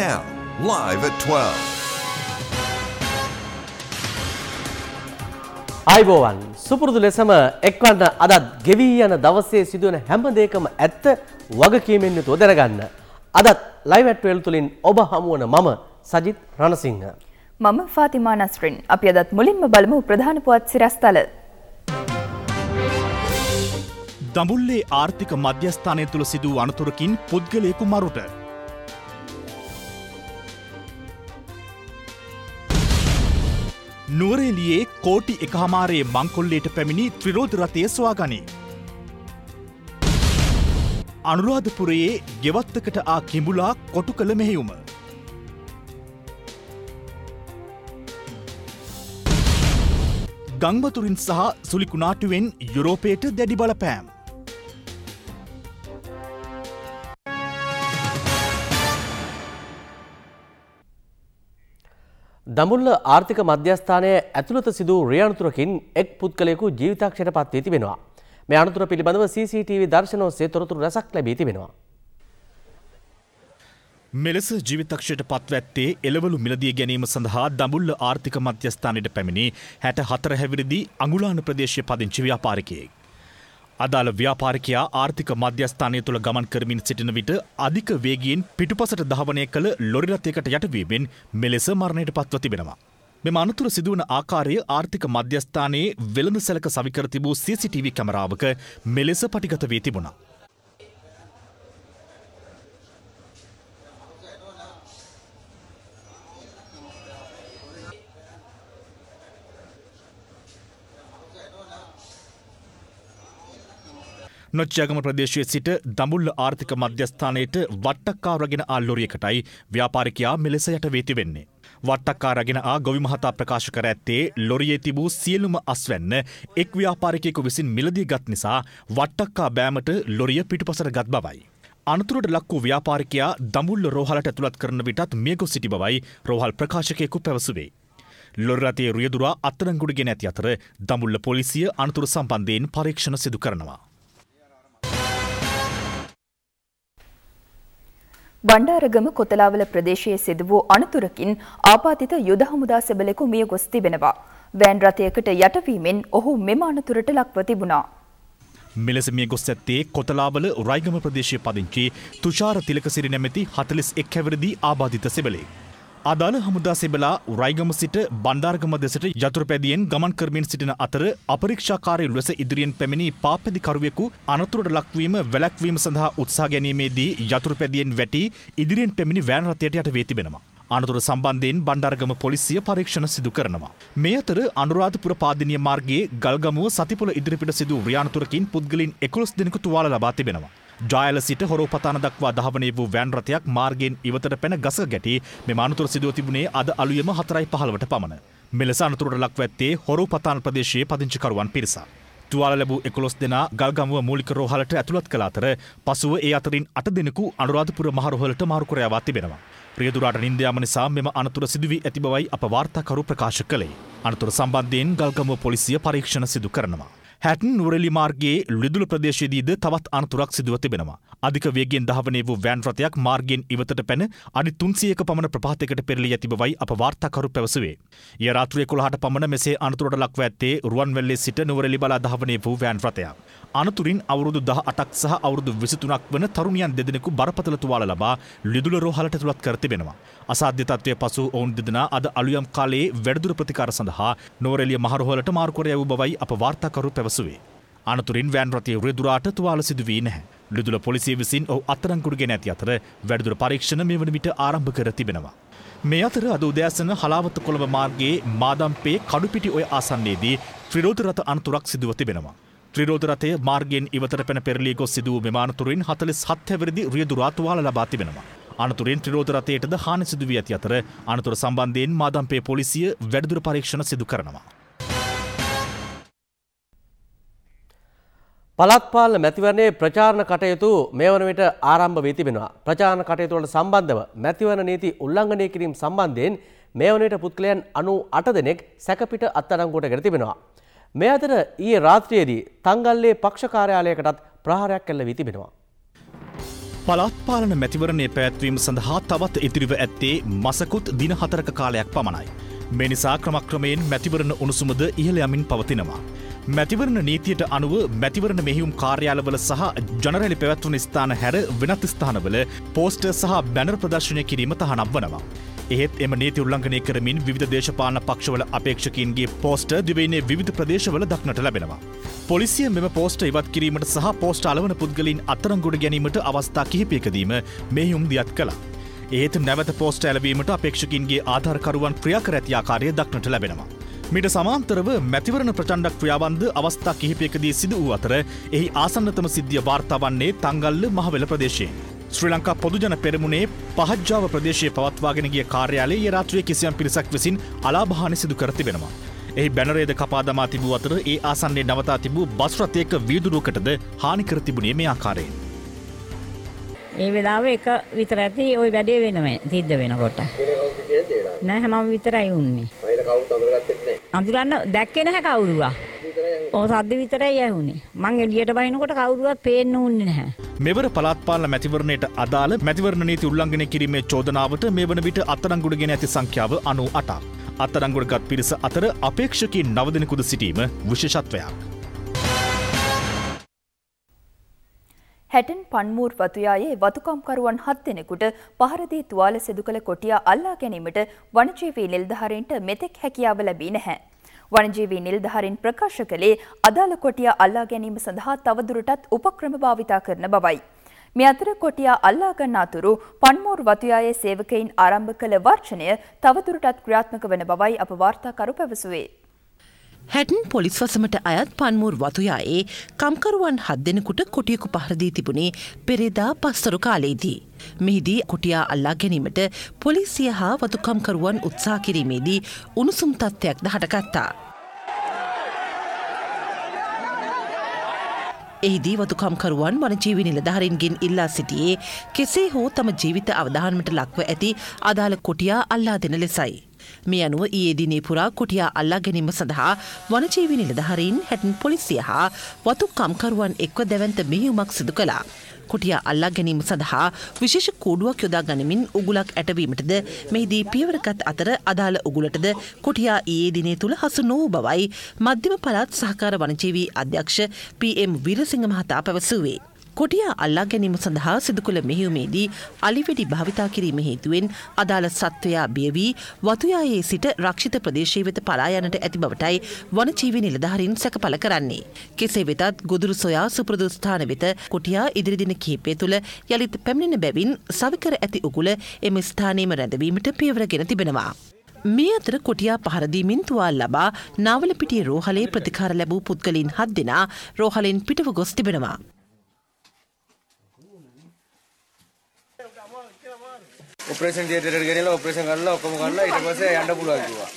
now, live at 12. අයිබෝවන් සුපුරුදු ලෙසම එක්වන්න අදත් ගෙවී යන දවසේ සිදුවන හැම දෙකම ඇත්ත වගකීමෙන් යුතුව දැනගන්න. අදත් ලයිවැට්වල් තුළින් ඔබ හමුවන මම සජිත් රණසිංහ. මම ෆාතිමා නස්රින් අපි අදත් මුලින්ම බලමු ප්‍රධාන පුවත් සිරස්තල. දඹුල්ලේ ආර්ථික මධ්‍යස්ථානය තුළ සිදූ අනතුරකින් පුද්ගලයකු මරුට. නුවරේලියේ කෝටි එක හමාරයේ මංකොල්ලේට පැමිණි ත්‍රිරෝධ රථය ස්වාගනී. අනුරාධපුරයේ ගෙවත්තකට ආ කිඹුලා කොටු කළ මෙහෙයුම. ගංවතුරින් සහ සුලිකුණාටුවෙන් යුරෝපයට දැඩි බලපෑම්. දමුල්ල ආර්ථික මධ්‍යස්ථානය ඇතුළත සිදු රියනතුරකින් එක් පුද්ගලයෙකු ජීවිතක්ෂයට පත් වී තිබෙනවා. මේ අනතුර පිළිබඳව CCTV දර්ශන ඔස්සේ තොරතුරු රැසක් ලැබී තිබෙනවා. මෙලෙස ජීවිතක්ෂයට පත්වඇත්තේ එලවලු මිලදිය ගැනීම සඳහා දඹුල්ල ආර්ථික මධ්‍යස්ථානයට පැමිණි හැට හතර හැවිරිදි අඟුලාන ප්‍රදේශය පදිංචි ව්‍යාපාරිකයෙක්. අදාළ ව්‍යාපාරිකයා ආර්ථික මධ්‍යස්ථානය තුළ ගමන් කරමින් සිටින විට අධික වේගයෙන් පිටුපසට දහවනය කළ ලොරිරථයකට යටවීමෙන් මෙලෙස මරණයට පත්ව තිබෙනවා. මෙම අනතුර සිදුවන ආකාරය ආර්ථික මධ්‍යස්ථානයේ වෙළඳ සැලක සවිකර තිබූ CCTV කැමරාවක මෙලෙස පටිගත වී තිබුණා. නොච්චාගම ප්‍රදේශයේ සිට දමුල්ල ආර්ථික මධ්‍යස්ථානයට වට්ටක්කාරගෙන ආල්ලොරියකටයි ව්‍යාපාරිකයා මෙලෙස යට වේති වෙන්නේ. වට්ටක්කාරගෙන ආ ගොවි මහතා ප්‍රකාශ කර ඇත්තේ ලොරියේ තිබූ සියලුම අස්වැන්න එක් ව්‍යාපාරිකයෙකු විසින් මිලදී ගත් නිසා වට්ටක්කා බෑමට ලොරිය පිටුපසට ගත් බවයි. අනතුරට ලක් වූ ව්‍යාපාරිකයා දමුල්ල රෝහලට ඇතුළත් කරන විටත් මියගො සිටි බවයි රෝහල් ප්‍රකාශකයෙකු පැවසුවේ. ලොරරතේ රියදුරා අත්තරංගුඩගෙන ඇති අතර දමුල්ල පොලිසිය අනතුර සම්බන්ධයෙන් පරීක්ෂණ සිදු කරනවා. බණ්ඩාරගම කොතලාවල ප්‍රදේශයේ සිදු වූ අනතුරකින් ආපාතිත යුද හමුදා සෙබලෙකු මිය ගොස් තිබෙනවා. වෑන් රථයකට යටවීමෙන් ඔහු මෙම අනතුරට ලක්ව තිබුණා. මෙලෙස මිය ගොස් ඇත්තේ කොතලාවල රයිගම ප්‍රදේශය පදිංචි තුෂාර තිලකසිරි නැමැති හතලිස් එක් හැවරදී ආබාධිත සෙබලේ. අදාළ හමුදා සෙබලා රයිගම සිට බණ්ඩාර්ගම දෙසට යතුරුපැදියෙන් ගමන් කරමින් සිටින අතර අපරීක්ෂාකාරය ලෙස ඉදිරියෙන් පැමිණි පාපැදිකරුවෙකු අනතුරට ලක්වීම වැලැක්වීම සඳහා උත්සා ගැනීමේදී යතුරුපැදියෙන් වැටි ඉදිරියෙන් පැමිණි වෑන් රථයට යට වේ තිබෙනවා. අනතුර සම්බන්ධයෙන් බණ්ඩාර්ගම පොලිසිය පරීක්ෂණ සිදු කරනවා. මේ අතර අනුරාධපුර පාදිනිය මාර්ගයේ ගල්ගමුව සතිපොළ ඉදිරිපිට සිදු රියානතුරකින් පුද්ගලින් එකොළොස් දෙනෙකු තුවාල ලබා තිබෙනවා. ජායල සිට හොරෝපතාන දක්වා දහවනය වූ වෑන් රථයක් මාර්ගෙන් ඉවතට පැන ගස ගැටි මෙම අනතුර සිදුව තිබුණේ අද අලුයම හතරයි පහළවට පමණ. මෙලෙස අනතුරට ලක්ව ඇත්තේ හොරෝපතාන ප්‍රදේශයේ පදිංචිකරුවන් පිරිසා. තුවාල ලැබූ එකොළොස් දෙනා ගල්ගමුව මූලික රෝහලට ඇතුළත් කළ අතර පසුව ඒ අතරින් අට දෙනෙකු අනුරාධපුර මහරොහලට මාරුකරයවා තිබෙනවා. රියදුරාට නින්දයාම නිසා මෙම අනතුර සිදුවී ඇති බවයි අප වාර්තාකරු ප්‍රකාශ කළේ. අනතුර සම්බන්ධයෙන් ගල්ගමුව පොලිසිය පරීක්ෂණ සිදු කරනවා. හැටන් නුවරලි මාර්ගයේ ලිදුල ප්‍රදේශයේදීද තවත් අනතුරක් සිදුව තිබෙනවා. අධික වේගෙන් දහවනේ වූ වෑන් රථයක් මාර්ගයෙන් ඉවතට පැන අඩි 300ක පමණ ප්‍රපාතයකට පෙරළී ඇති බවයි අප වාර්තාකරු පැවසුවේ. ඊය රාත්‍රියේ 11ට පමණ මෙසේ අනතුරට ලක්ව ඇත්තේ රුවන්වැල්ලේ සිට නුවරලි බලා දහවනේ වූ වෑන් රථයක්. අනතුරින් අවුරුදු 18ක් සහ අවුරුදු 23ක් වන තරුණියන් දෙදෙනෙකු බරපතල තුවාල ලබා ලිදුල රෝහලට ඇතුළත් කර තිබෙනවා. අසාධ්‍ය තත්ත්වය පසු ඔවුන් දෙදෙනා අද අලුයම් කාලයේ වැඩිදුර ප්‍රතිකාර සඳහා නෝරෙලිය මහරොහලට මාරු කර යවූ බවයි අප වාර්තාකරු පැවසුවේ. අනතුරින් වෑන් රථය රිදුරාට තුවාල සිදු වී නැහැ. ලිදුල පොලිසිය විසින් ඔහු අත්තරංකුඩගෙන ඇති අතර වැඩිදුර පරීක්ෂණ මේ වන විට ආරම්භ කර තිබෙනවා. මේ අතර අද උදෑසන හලාවත කොළඹ මාර්ගයේ මාදම්පේ කඩුපිටි ඔය ආසන්නයේදී ත්‍රිරෝධ රථ අනතුරක් සිදුව තිබෙනවා. ත්‍රිරෝධ රථය මාර්ගයෙන් ඉවතට පැන පෙරලී ගොස් සිදුව මෙම අනතුරින් 47 හැවිරිදි රියදුරා තුවාල ලබා තිබෙනවා. අනතුරෙන් ත්‍රිරෝධ රථයටද හානි සිදු වී ඇති අතර අනතුර සම්බන්ධයෙන් මාදම්පේ පොලිසිය වැඩිදුර පරීක්ෂණ සිදු කරනවා. පළත්පාලන මැතිවරණයේ ප්‍රචාරණ කටයුතු මේ වන විට ආරම්භ වී තිබෙනවා. ප්‍රචාරණ කටයුතු වලට සම්බන්ධව මැතිවරණ නීති උල්ලංඝනය කිරීම සම්බන්ධයෙන් මේ වන විට පුද්ගලයන් 98 දෙනෙක් සැකපිට අත්අඩංගුවට ගෙන තිබෙනවා. මේ අතර ඊයේ රාත්‍රියේදී තංගල්ලේ පක්ෂ කාර්යාලයකටත් ප්‍රහාරයක් කළ වී තිබෙනවා. පළත්පාලන මැතිවරණය පැත්වීම සඳහා තවත් ඉතිරිව ඇත්තේ මසකුත් දින හතරක කාලයක් පමණයි. මෙනිසා ක්‍රමක්‍රමයෙන් මැතිවරණ උණුසුමද ඉහළ යමින් පවතිනවා. මැතිවරණ නීතියට අනුව මැතිවරණ මෙහිුම් කාර්යාලවල සහ ජනරලි පැවැත්වන ස්ථාන හැර වෙනත් ස්ථානවල පෝස්ට සහ බැනර් ප්‍රදර්ශනය කිරීම තහනම් වනවා. එහෙත් එම නීති උල්ලංඝනය කරමින් විධ දේශපාන පක්ෂවල අපේක්ෂකින්ගේ පෝස්ට දිවයිනේ විධ ප්‍රදේශවල දක්නට ලැබෙනවා. පොලිසිය මෙම පෝස්ට ඉවත් කිරීමට සහ පෝස්ට අලවන පුද්ගලින් අතරංගොඩ ගැනීමට අවස්ථා කිහිපයකදීම මෙහිුම් දියත් කලා. ඒත් නැවත පෝස්ට ඇලවීමට අපේක්ෂකින්ගේ ආධාරකරුවන් ක්‍රියාකර ඇතිආකාරය දක්නට ලැබෙනවා. මිට සමාන්තරව මැතිවරණ ප්‍රචණ්ඩක් ක්‍රියාවන්ද අවස්ථා කිහිපයකදී සිදු වූ අතර එහි ආසන්නතම සිද්ධිය වාර්තාවන්නේ තංගල්ල මහවෙල ප්‍රදේශයෙන්. ශ්‍රී ලංකා පොදුජන පෙරමුණේ පහජ්ජාව ප්‍රදේශය පවත්වාගෙනගේ කාර්යාලයේ රාත්‍රය කිසියම් පිරිසක් විසින් අලාභානි සිදු කරතිබෙනවා. එහි බැනරේද කපාදමා තිබූ අතර ඒ ආසන්නේ නවතා තිබූ බස්රතයක වීදුරුවකටද හානිකර තිබුණේ මේ ආකාරයෙන්. ඒ වෙලාව එක විතර ඇති ওই වැඩේ වෙනම සිද්ධ වෙනකොට. නෑ හැමම විතරයි උන්නේ. අඳුරන්න දැක්කේ නැහැ කවුරුවා. ඕ සද්ද විතරයි ඇහුනේ. මං එළියට බහිනකොට කවුරුවත් පේන්න උන්නේ නැහැ. මෙවර පළාත්පාලන මැතිවරණයට අදාළ මැතිවරණ නීති උල්ලංඝනය කිරීමේ චෝදනාවට මේ වන විට අත්අඩංගුවටගෙන ඇති සංඛ්‍යාව 98ක්. අත්අඩංගුවටගත් පිරිස අතර අපේක්ෂකයින් නව දෙනෙකුද සිටීම විශේෂත්වයක්. හැටන් පන්මූර් වතුයායේ වතුකම්කරුවන් හත් දෙනෙකුට පහරදී තුවාල සිදු කළ කොටියා අල්ලා ගැනීමට වනජීවී නිල්ධාරීන්ට මෙතෙක් හැකියාව ලැබී නැහැ. වනජීවී නිල්ධාරින් ප්‍රකාශ කළේ අදාළ කොටියා අල්ලා ගැනීම සඳහා තවදුරටත් උපක්‍රම භාවිතා කරන බවයි. මේ අතර කොටියා අල්ලා ගන්න අතුරු පන්මෝර් වතුයායේ සේවකයින් ආරම්භ කළ වර්ෂණය තවදුරටත් ක්‍රියාත්මක වන බවයි අප වාර්තාකරු පැවසුවේ. හැටන් පොලිස් වසමට අයත් පන්මූර් වතුයායේ කම්කරුවන් හත් දෙනෙකුට කොටියකු පහරදී තිබුණේ පෙරේදා පස්තරු කාලයේදී. මෙහිදී කොටියා අල්ලා ගැනීමට පොලිසිය හා වතුකම්කරුවන් උත්සා කිරීමේදී උණුසුම් තත්ත්වයක්ද හටගත්තා. එහිදී වතුකම්කරුවන් වනජීවි නිලධහරින්ගෙන් ඉල්ලා සිටියේ කෙසේ හෝ තම ජීවිත අවධානමට ලක්ව ඇති අදාළ කොටියා අල්ලා දෙන ලෙසයි. මේ අනුව ඊයේ දිනේ පුරා කුටියා අල්ලා ගැනීම සඳහා වනජීවි නිලධහරින් හැටන් පොලිසිය හා වතු කම්කරුවන් එක්ව දැවන්ත මෙහිුමක් සිදු කළා. කුටියා අල්ලා ගැනීම සඳහා විශේෂ කූඩුවක් යොදා ගනිමින් උගුලක් ඇටවීමටද මෙහිදී පියවරගත් අතර අදාළ උගුලටද කුටියා ඊයේ දිනේ තුළ හසු නොවූ බවයි මධ්‍යම පළාත් සහකාර වනජීවී අධ්‍යක්ෂ පම් විරසිංහ මහතා පැවසුවේ. කොටියා අල්ලා ගැනීම සඳහා සිදුකොළ මෙහිුමේදී අලිවෙඩි භාවිතා කිරීම හේතුවෙන් අදාළ සත්වයා බියවී වතුයායේ සිට රක්ෂිත ප්‍රදේශය වෙත පලායනට ඇති බවටයි වනචීවි නිලධහරින් සැකපල කරන්නේ. කෙසේ වෙතත් ගොදුරු සොයා සුප්‍රදුස්ථාන වෙත කොටියා ඉදිරිදින කීපය තුළ යළිත් පැමිණෙන බැවින් සවිකර ඇති උගුල එම ස්ථානයම රැඳවීමට පියවරගෙන තිබෙනවා. මේ අතර කොටියා පහරදීමින් තුවාල් ලබා නාවලපිටිය රෝහලේ ප්‍රතිකාර ලැබූ පුද්ගලින් හත් දෙනා රෝහලෙන් පිටව ගොස් තිබෙනවා. ඔපරේෂන් තියටරයට ගෙනලා ඔපරේෂන් කරලා ඔක්කොම කරලා ඊට පස්සේ යන්න පුළුවන් කිව්වා.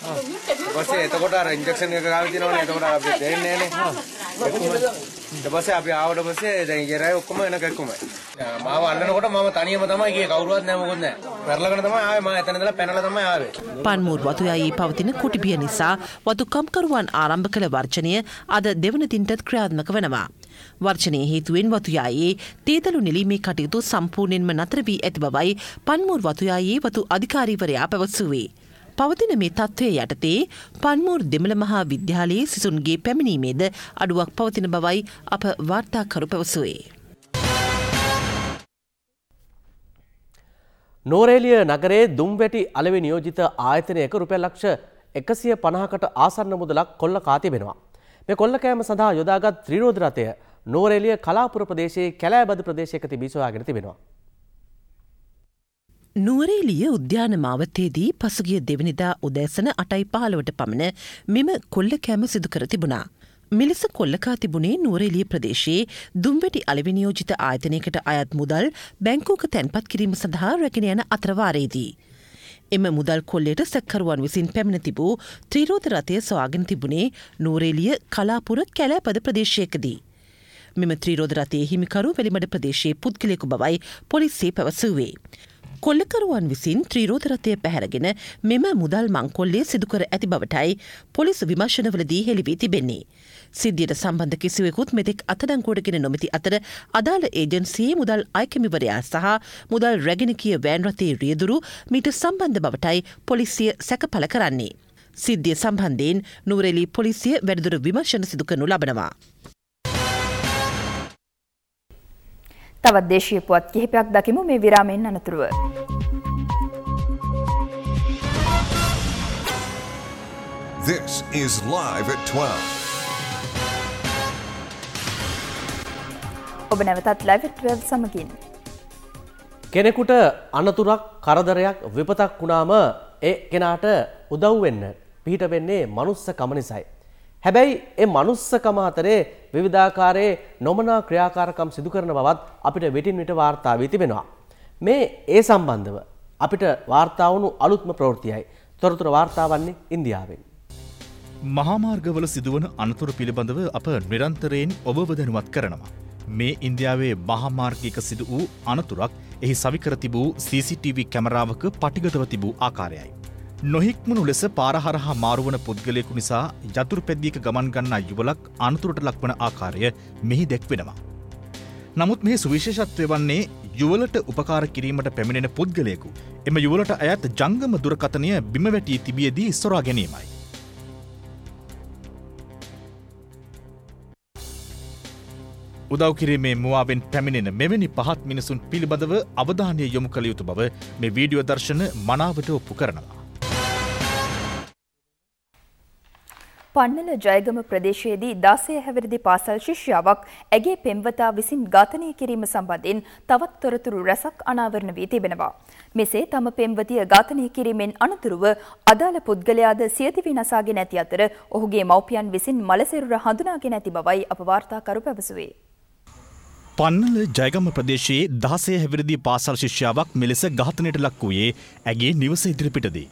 ඊට පස්සේ එතකොට අර ඉන්ජෙක්ෂන් එක ගාව තියෙනවනේ එතකොට අපිට දෙන්නේ නෑනේ. ඊට පස්සේ අපි ආවට පස්සේ දැන් ඉගෙරයි ඔක්කොම එන කැක්කුමයි. මාව අල්ලනකොට මම තනියම තමයි ගියේ කවුරුවත් නෑ මොකොත් නෑ. පෙරලගෙන තමයි ආවේ මම එතන ඉඳලා පැනලා තමයි ආවේ. පන්මූර් වතුයායේ පවතින කුටිබිය නිසා වතුකම්කරුවන් ආරම්භ කළ වර්ජනය අද දෙවන දිනටත් ක්‍රියාත්මක වෙනවා. වර්ෂණය හේතුවෙන් වතුයායේ තේතලු නිලීමේ කටයුතු සම්පූර්ණයෙන්ම නතර වී ඇති බවයි පන්මූර් වතුයායේ වතු අධිකාරීවරයා පැවසුවේ. පවතින මේ තත්ත්වය යටතේ පන්මූර් දෙමළ මහා විද්‍යාලයේ සිසුන්ගේ පැමිණීමේද අඩුවක් පවතින බවයි අප වාර්තාකරු පැවසුවේ. නෝරේලිය නගරේ දුම්වැටි අලවෙ නියෝජිත ආයතනයක රුපැල් ලක්ෂ එකසිය පණහකට ආසන්න මුදලක් කොල්ල කාතිබෙනවා. මේ කොල්ලකෑම සඳහා යොදාගත් ත්‍රිරෝධ රථය නෝරෙලිය කලාපුර ප්‍රදේශයේ කැලෑබද ප්‍රදේශයක තිබී සොයාගෙන තිබෙනවා. නුවරේලිය උද්‍යාන මාවතයේදී පසුගිය දෙවනිදා උදෑසන අටයි පහළවට පමණ මෙම කොල්ල කෑම සිදුකර තිබුණා. මෙලෙස කොල්ලකා තිබුණේ නුවරේලිය ප්‍රදේශයේ දුම්වැටි අලවිනියෝජිත ආයතනයකට අයත් මුදල් බැංකෝක තැන්පත් කිරීම සඳහා රැගෙන යන අත්‍රවාරයේදී. එම මුදල් කොල්ලයට සැක්කරුවන් විසින් පැමිණ තිබූ ත්‍රීරෝධ රථය සොයාගෙන තිබුණේ නූරේලිය කලාපුර කැලෑපද ප්‍රදේශයකදී. මෙම ත්‍රීරෝධ රථයේ හිමිකරු වෙලිමඩ ප්‍රදේශයේ පුද්ගලයෙකු බවයි පොලිසිය පැවසුවේ. කොල්ලකරුවන් විසින් ත්‍රීරෝධරතය පැහැරගෙන මෙම මුදල් මංකොල්ලේ සිදුකර ඇති බවටයි පොලිස් විමර්ශනවලදී හෙළිවී තිබෙන්නේ. සිද්ධියට සම්බන්ධ කිසිවෙකුත් මෙතෙක් අතඩංගුවටගෙන නොමති අතර අදාළ ඒජන්සියේ මුදල් අයිකමිවරයා සහ මුදල් රැගෙනකිය වෑන්රතේ රියදුරු මීට සම්බන්ධ බවටයි පොලිසිය සැකපල කරන්නේ. සිද්ධිය සම්බන්ධයෙන් නුවරෙලි පොලිසිය වැඩදුර විමර්ශන සිදු කරනු ලබනවා. තවත් දේශීය පුවත් කිහිපයක් දකිමු මේ විරාමයෙන් අනතුරුව. This is Live at 12. ඔබ නැවතත් 12 සමගින්. කෙනෙකුට අනතුරක් කරදරයක් විපතක් වුණාම ඒ කෙනාට උදව් වෙන්න පිහිට වෙන්නේ මනුස්සකම නිසායි. හැබැයි ඒ මනුස්සකම අතරේ විවිධාකාරයේ නොමනා ක්‍රියාකාරකම් සිදු කරන බවත් අපිට විටින් විට වාර්තා වී තිබෙනවා. මේ ඒ සම්බන්ධව අපිට වාර්තා වුණු අලුත්ම ප්‍රවෘත්තියයි. තොරතුර වාර්තා වන්නේ ඉන්දියාවෙන්. මහාමාර්ගවල සිදුවන අනතුර පිළිබඳව අප නිරන්තරයෙන් ඔබව දැනුවත් කරනවා. මේ ඉන්දියාවේ මහාමාර්ගික සිදු වූ අනතුරක් එහි සවිකර තිබූ CCTV කැමරාවක පටිගතව තිබූ ආකාරයයි. නොහික්මනු ලෙස පාරහරහා මාරුවන පුද්ගලයකු නිසා යතුරු පැද්දියක ගමන් ගන්නා යුවලක් අනතුරට ලක්වන ආකාරය මෙහි දැක්වෙනවා. නමුත් මේ සුවිශේෂත්වය වන්නේ යුවලට උපකාර කිරීමට පැමිණෙන පුද්ගලයකු එම යුවලට අයත් ජංගම දුරකතනය බිමවැටී තිබියදී ස්ොරා ගැනීමයි. උදවකිරීමේ මුවාවෙන් පැමිණෙන මෙවැනි පහත් මිනිසුන් පිළිබඳව අවධානය යොමු කළ යුතු බව මේ වීඩියෝ දර්ශන මනාවට ඔප්පු කරනවා. පන්නල ජයගම ප්‍රදේශයේදී දාසය හැවිරිදි පාසල් ශිෂ්‍යාවක් ඇගේ පෙම්වතා විසින් ඝාතනය කිරීම සම්බන්ධයෙන් තවත් තොරතුරු රැසක් අනාවරණ වී තිබෙනවා. මෙසේ තම පෙම්වතිය ඝාතනය කිරීමෙන් අනතුරුව අදාළ පුද්ගලයාද සියදිවි නසාගෙන ඇති අතර ඔහුගේ මව්පියන් විසින් මලසිරුර හඳුනාගෙන ඇති බවයි අප වාර්තාකරු පැවසුවේ. පන්නල ජයගම ප්‍රදේශයේ දහසේ හැවිරිදි පාසල් ශිෂ්‍යාවක් මෙලෙස ඝාතනයට ලක් වූයේ ඇගේ නිවස ඉදිරිපිටදී.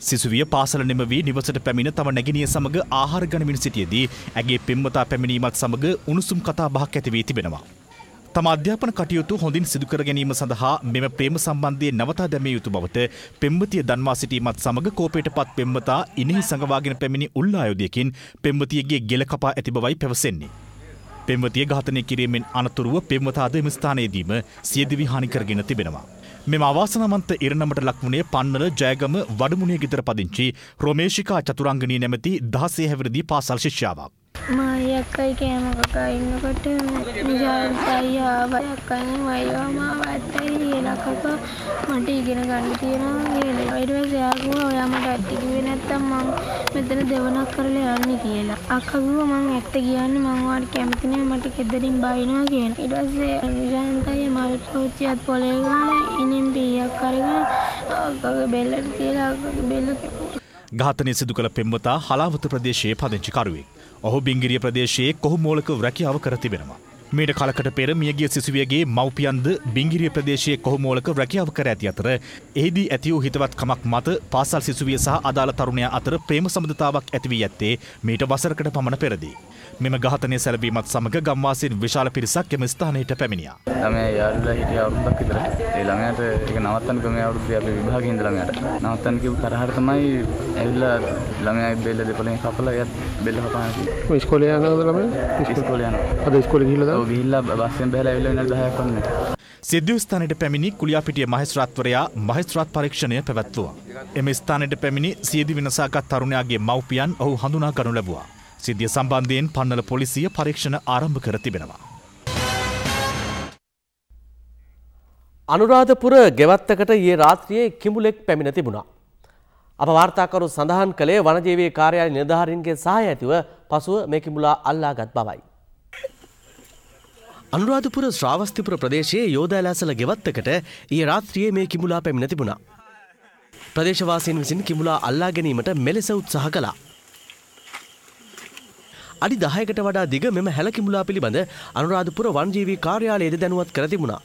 සිසුවිය පාසල නිම වී නිවසට පැමිණ තම නැගිනිය සමඟ ආහාර ගණමින් සිටියදී ඇගේ පෙම්මතා පැමිණීමත් සමඟ උණුසුම් කතා බහක් ඇතිවී තිබෙනවා. තම අධ්‍යාපන කටයුතු හොඳින් සිදුකර ගැනීම සඳහා මෙම ප්‍රේම සම්බන්ධය නවතා දැමිය යුතු බවට පෙම්මතිය දන්වා සිටීමත් සමඟ කෝපයට පත් පෙම්මතා ඉනෙහි සඟවාගෙන පැමිණි උල්ලායෝදයකින් පෙම්මතියගේ ගෙල කපා ඇති බවයි පැවසෙන්නේ. පෙම්වතිය ඝාතනය කිරීමෙන් අනතුරුව පෙම්වතාද එම ස්ථානයේදීම සියදිවි හානි කරගෙන තිබෙනවා. මෙම අවාසනමන්ත ඉරණමට ලක්වුණේ පන්නල ජයගම වඩමුණේ ගිතර පදිංචි රෝමේෂිකා චතුරංගනී නැමැති දහසේ හැවිරදි පාසල් ශිෂ්‍යාවක්. මයි අක්කයි කෑම කකා ඉන්නකොට නිජාන්තයි ආබයක්කයි වයවාමා වත්තයි කියලකක මට ඉගෙන ගන්න තියෙනවා කියලා ඊට පස්සේ එයා කිව්වා ඔයා මට ඇත්ත කිව්වේ නැත්තම් මං මෙතන දෙවනක් කරලා යන්නේ කියලා අක්කා කිව්වා මං ඇත්ත කියන්නේ මං ඔයාට කැමති නෑ මට කෙදරින් බයිනවා කියලා ඊට පස්සේ නිජාන්තයි මල් පෝච්චියත් පොලේ ගාලා ඉනින් පීයක් අරගෙන අක්කගේ බෙල්ලට තියලා අක්කගේ බෙල්ල ඝාතනය සිදු කළ පෙම්වතා හලාවත ප්‍රදේශයේ පදිංචිකරුවෙක්. ඔහු බිංගිරිය ප්‍රදේශයේ කොහුමෝලක රැකියාව කර තිබෙනවා. මීට කලකට පෙර මියගිය සිසුවියගේ මව්පියන්ද බිංගිරිය ප්‍රදේශයේ කොහොමෝලක රැකියාව කර ඇති අතර එහිදී ඇති වූ හිතවත් කමක් මත පාසල් සිසුවිය සහ අදාළ තරුණයා අතර ප්‍රේම සම්බන්ධතාවක් ඇතිවී ඇත්තේ මීට වසරකට පමණ පෙරදී. මෙම ඝාතනය සැලවීමත් සමග ගම්වාසීන් විශාල පිරිසක් එම ස්ථානයට පැමිණියා. ළමයා යාළුවලා හිටිය අවුරුද්දක් විතර. ඒ ළමයාට ඒක නවත්තන්න ක්‍රමයේ අවුරුද්දේ අපි විභාගේ ඉඳලා ළමයාට. නවත්තන්න කිව්ව තරහට තමයි ඇවිල්ලා ළමයාගේ බෙල්ල දෙපළෙන් කපලා එයත් බෙල්ල කපාන කිව්වා. ඔය ඉස්කෝලේ යනවද ළමයා? ඉස්කෝලේ යනවා. අද ඉස්කෝලේ ගිහිල්ලාද? ඔව් ගිහිල්ලා බස්යෙන් බහලා ඇවිල්ලා විනාඩි 10ක් වන්නේ. සිද්ධ ස්ථානයට පැමිණි කුලියාපිටිය මහිස්ත්‍රාත්වරයා මහිස්ත්‍රාත් පරීක්ෂණය පැවැත්වුවා. එම ස්ථානයට පැමිණි සියදි විනසාගත් තරුණයාගේ මව්පියන් ඔහු හඳුනා ගනු ලැබුවා. සිද්ධිය සම්බන්ධයෙන් පන්නල පොලිසිය පරීක්ෂණ ආරම්භ කර තිබෙනවා. අනුරාධපුර ගෙවත්තකට ඒ රාත්‍රියයේ කිඹුලෙක් පැමිණ තිබුණා. අප වාර්තාකරු සඳහන් කළේ වනජීවී කාර්යාලය නිලධාරීන්ගේ සහාය ඇතිව පසුව මේ කිඹුලා අල්ලාගත් බවයි. අනුරාධපුර ශ්‍රාවස්තිපුර ප්‍රදේශයේ යෝධෑලෑසල ගෙවත්තකට ඊ රාත්‍රියයේ මේ කිඹුලා පැමිණ තිබුණා. ප්‍රදේශවාසීන් විසින් කිඹුලා අල්ලා ගැනීමට මෙලෙස උත්සාහ කළා. අඩි දහයකට වඩා දිග මෙම හැලකිමුලා පිළිබඳ අනුරාධපුර වනජීවී කාර්යාලයේද දැනුවත් කර තිබුණා.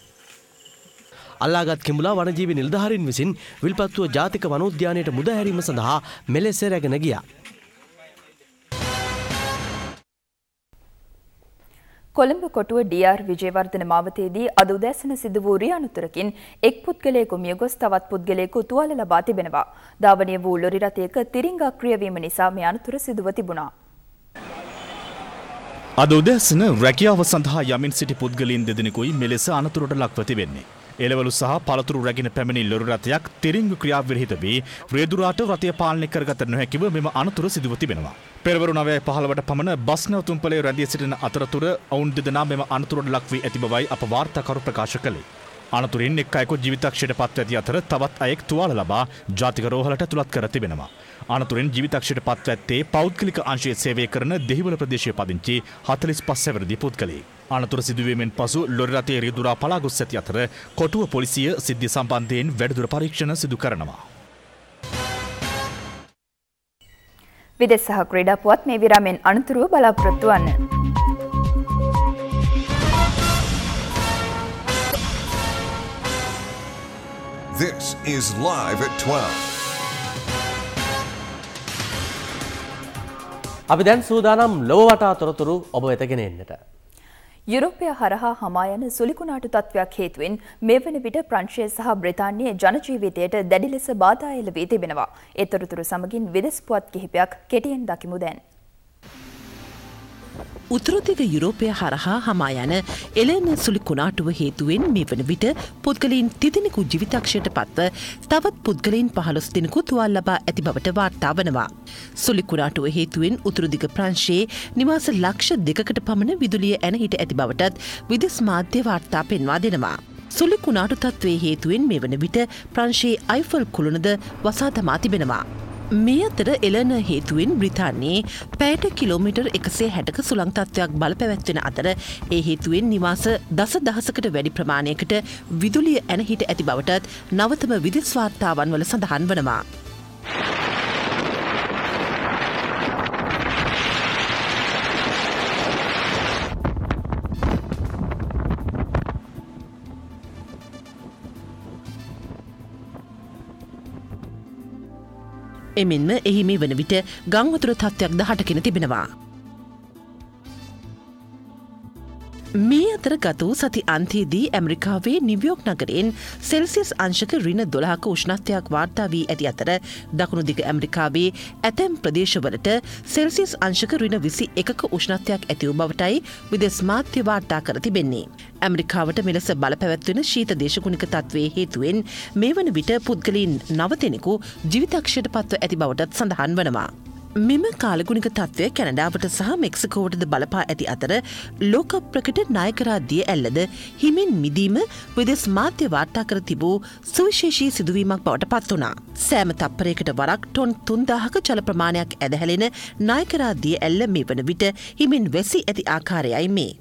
අල්ලාගත් කිමුලා වනජීවි නිලධාරීන් විසින් විල්පත්තුව ජාතික වනෝද්‍යානයට මුදහැරීම සඳහා මෙලෙස රැගෙන ගියා. කොළඹ කොටුව ඩර් විජයවර්ධන මාවතයේදී අද උදැසන සිදු වූ රියානුතරකින් එක් පුද්ගලයෙකු මියගොස් තවත් පුද්ගලයෙකු තුවාල ලබා තිබෙනවා. ධාවනය වූ ලොරි රථයක තිරිංගා ක්‍රියවීම නිසා මේ අනතුර සිදුව තිබුණා. අද උදැසන රැකියාව සඳහා යමින් සිටි පුද්ගලින් දෙදෙනෙකුයි මෙලෙස අනතුරට ලක්ව තිබෙන්නේ. එලවලු සහ පළතුරු රැගෙන පැමිණි ලොරු රථයක් තිරිංගු ක්‍රියාවිරහිත වී රේදුරාට රථය පාලනය කරගත නොහැකිව මෙම අනතුර සිදුව තිබෙනවා. පෙරවරු නවය පහළවට පමණ බස් නැවතුම්පලේ රැඳී සිටින අතරතුර ඔවුන් දෙදෙනා මෙම අනතුරට ලක් වී ඇති බවයි අප වාර්තාකරු ප්‍රකාශ කළේ. අනතුරින් එක් අයෙකු ජීවිතක්ෂයට පත් ඇති අතර තවත් අයෙක් තුවාල ලබා ජාතික රෝහලට තුළත් කර තිබෙනවා. අනතුරෙන් ජීවිතක්ෂයට පත් ඇත්තේ පෞද්ගලික අංශයේ සේවය කරන දෙහිවල ප්‍රදේශය පදිංචි හතලිස් පස් සැවරදි පුද්ගලයෙක්. අනතුර සිදුවීමෙන් පසු ලොරි රථයේ රිදුරා පලා ගොස් ඇති අතර කොටුව පොලිසිය සිද්ධිය සම්බන්ධයෙන් වැඩිදුර පරීක්ෂණ සිදු කරනවා. විදෙස් සහ ක්‍රීඩා පුවත් මේ විරාමෙන් අනතුරුව බලාපොරොත්තු වන්න. This is Live at 12. අපි දැන් සූදානම් ලොව වටා තොරතුරු ඔබ වෙතගෙන එන්නට. යුරෝපය හරහා හමා යන සුලිකුණාටු තත්ත්වයක් හේතුවෙන් මේ වන විට ප්‍රංශය සහ බ්‍රතාන්‍යයේ ජනජීවිතයට දැඩි ලෙස බාධා එල්ල වී තිබෙනවා. එතොරතුරු සමගින් විදෙස් පුවත් කිහිපයක් කෙටියෙන් දකිමු දැන්. උතුරදිග යුරෝපය හරහා හමා යන එලෙන සුළි කුණාටුව හේතුවෙන් මේ වන විට පුද්ගලයින් තිදෙනෙකු ජිවිතක්ෂයට පත්ව තවත් පුද්ගලයින් පහළොස් දෙනෙකු තුවල් ලබා ඇති බවට වාර්තා වනවා. සුලිකුණාටුව හේතුවෙන් උතුරදිග ප්‍රංශයේ නිවාස ලක්ෂ දෙකට පමණ විදුලිය ඇන හිට ඇති බවටත් විදෙස් මාධ්‍ය වාර්තා පෙන්වා දෙනවා. සුළි කුණාටු තත්වේ හේතුවෙන් මේ වන විට ප්‍රංශයේ අයිෆල් කුළුණද වසා තමා තිබෙනවා. මේ අතර එලන හේතුවෙන් බ්‍රිතාන්නේ පෑට කිලෝමිටර් එකසේ හැටක සුළංතත්වයක් බල පැවැත්වෙන අතර ඒ හේතුවෙන් නිවාස දස දහසකට වැඩි ප්‍රමාණයකට විදුලිය ඇනහිට ඇති බවටත් නවතම විදිස්වාර්තාවන් වල සඳහන් වනවා. එමෙන්ම එහි මේ වන විට ගංවතුර තත්ත්වයක් ද හටකෙන තිබෙනවා. මේ අතර ගත වූ සති අන්තයේදී ඇමරිකාවේ නිවියෝක් නගරයෙන් සෙල්සිස් අංශක රින දොළහක උෂ්ණත්වයක් වාර්තා වී ඇති අතර දකුණු දිග ඇමරිකාවේ ඇතැම් ප්‍රදේශවලට සෙල්සිස් අංශක රින විසි එකක උෂ්ණත්වයක් ඇතිවූ බවටයි විදෙස් මාත්‍ය වාර්තා කර තිබෙන්නේ. ඇමරිකාවට මෙලෙස බල පැවැත්වෙන ශීත දේශකුණික තත්වේ හේතුවෙන් මේ වන විට පුද්ගලින් නවතෙනෙකු ජිවිතක්ෂයට පත්ව ඇති බවටත් සඳහන් වනවා. මෙම කාලගුණික තත්ත්වය කැනඩාවට සහ මෙක්සිකෝටද බලපා ඇති අතර ලෝක ප්‍රකට නායකරාදිය ඇල්ලද හිමින් මිදීම විදෙස් මාධ්‍ය වාර්තා කර තිබූ සුවිශේෂී සිදුවීමක් බවට පත් වනා. සෑම තප්පරයකට වරක් ටොන් තුන්දාහක චල ප්‍රමාණයක් ඇදහැලෙන නායකරාදිය ඇල්ල මේ වන විට හිමින් වැසි ඇති ආකාරයයි මේ.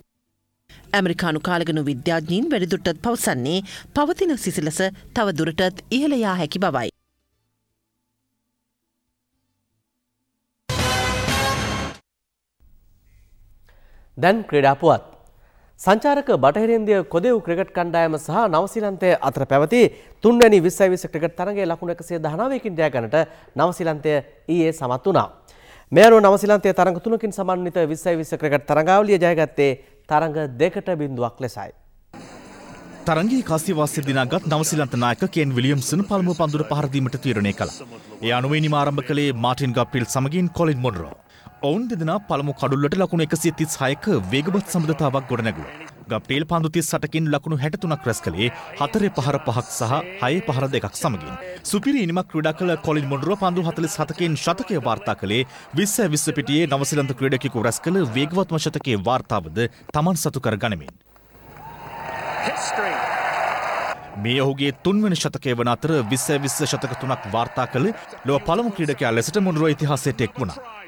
ඇමරිකානු කාලගනු විද්‍යාඥීන් වැඩිදුරටත් පවසන්නේ පවතින සිසිලස තව දුරටත් ඉහළයා හැකි බවයි. දැන් ක්‍රඩාපුවත්. සංචාරක බටහිරින්දිය කොදෙව් ක්‍රිකට් කණ්ඩායම සහ නවසිලන්තය අතර පැවති තුන්වැනි විස්සවිස ක්‍රිකට් තරගේ ලකුණ එකසේ දහනාවකින් ජයගනට නවසිලන්තය ඊයේ සමත් වනා. මෙයනු නවසිලන්තය තරඟ තුනකින් සමන්විත විස්සයි විස්ස ක්‍රිකට් තරගාවලිය ජයගත්තේ තරඟ දෙකට බිඳුවක් ලෙසයි. තරගේ කාසිවාසය දිනාගත් නවසිලන්ත නායක කේන් විලියම්සන් පළමු පන්දුර පහරදීමට තීරණය කළ. ඒ අනුවනි ආරම්භ කළේ මාටින් ගප්‍රිල් සමගින් කොලින් මොඩරෝ. ඔවුන් දෙදෙනා පළමු කඩුල්ලට ලකුණු එකසිය තිස් හයක වේගබත් සම්බධතාවක් ගොඩනැගුව. ගප්ටේල් පන්දුතිස් සටකින් ලකුණු හැටතුනක් රැස් කළේ හතරේ පහර පහක් සහ හය පහර දෙකක් සමගින්. සුපිරි ඉනිමක් ක්‍රඩා කළ කොලින් මොඩුව පන්දු හතලි සතකින් ශතකය වාර්තා කළේ විස්ස විස්ස පිටියේ නවසිලන්ත ක්‍රඩකිකු රැස් කළ වේගවත්ම ශතකයේ වාර්තාවද තමන් සතු කර ගනිමින්. මේ ඔහුගේ තුන්වන ශතකය වන අතර විස්ස විස්ස ශතක තුනක් වාර්තා කළ ලොව පළමු ක්‍රීඩකයා ලෙසට මුණරුව ඉතිහාසයට එක් වුණා.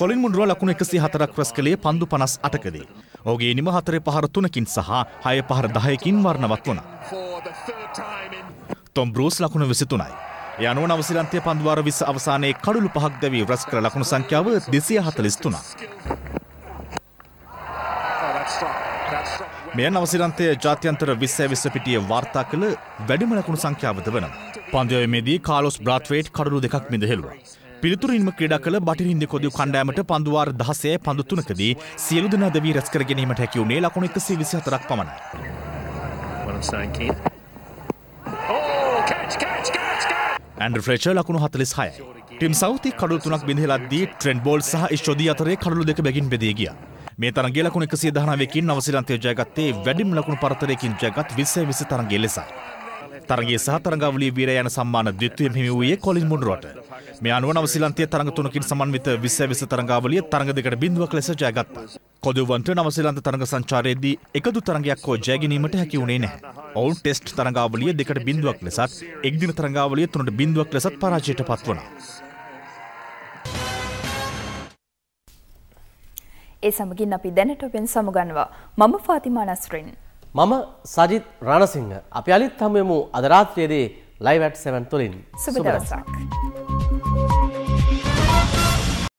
කොලින් මුන්රුව ලකුණු එකසි හතරක් රැස් කළේ පන්දු පනස් අටකදී. ඔහුගේ නිම හතරේ පහර තුනකින් සහ හය පහර දහයකින් වර්ණවත් වුණ. තොම් බරූස් ලකුණු විසිතුනයි. යනුව නවසිලන්තය පන්දුවාර විස අවසානයේ කඩුළු පහක් දැවී රැස් කර ලකුණු සංඛ්‍යාව දෙසිය හතලිස් තුනා. මෙය නවසිලන්තය ජාත්‍යන්තර විස්සෑ විස්ස පිටිය වාර්තා කළ වැඩිම ලකුණු සංඛ්‍යාවද වන. පන්දයමේදී කාලොස් බ්‍රාත්වේට් කඩුළු දෙකක් මිඳ හෙළුවා. පිළිතුරින්ම ක්‍රඩා කළ බටිහින්ද කොදු කණ්ඩෑමට පන්දුවාර දහසය පඳු තුනකදී සියලු දෙනා දවී රැස්කර ගැනීමට හැකි වුණේ ලකුණු එකසි විසි හතරක් පමණයි. ඇන්ඩ ෆ්‍රේච ලකුණු හතලිස් හය. ටිම් සෞති කඩු තුනක් බිඳහෙලද්දී ට්‍රෙන්ඩ් බෝල් සහ ශ්‍රෝධී අතරේ කඩු දෙක බැගින් බෙදේ ගිය. මේ තරගේ ලකුණු එකසිය දහනාවකින් නවසිලන්තය ජයගත්තේ වැඩිම් ලකුණු පරතරයකින් ජයගත් විස්සේ විසි තරගේ ලෙසයි. තරගේ සහ තරගවලී වීර යන සම්මාන ද්විත්වය හිමි වූයේ කොලින් මුන්රුවට. මේ අනුව නවසිලන්තය තරඟ තුනකින් සමන්විත විස්ස විස තරගාවලිය තරඟ දෙකට බිඳුවක් ලෙස ජයගත්තා. කොදවන්ට නවසිලන්ත තරඟ සංචාරයේදී එකදු තරගයක් හෝ ජයගැනීමට හැකි වුණේ නැහැ. ඔවුන් ටෙස්ට් තරගාවලිය දෙකට බිඳුවක් ලෙසත් එක්දින තරගාවලිය තුනට බිඳුවක් ලෙසත් පරාජයට පත්වනා. ඒ සමගින් අපි දැනට ඔබෙන් සමුගන්නවා මම ෆාතිමා නස්රින්. මම සජිත් රණසිංහ අපි අලිත් හමුවෙමු අද රාත්‍රියේදී ලයිව් ඇට් 7 තුලින් සුබ දවසක්.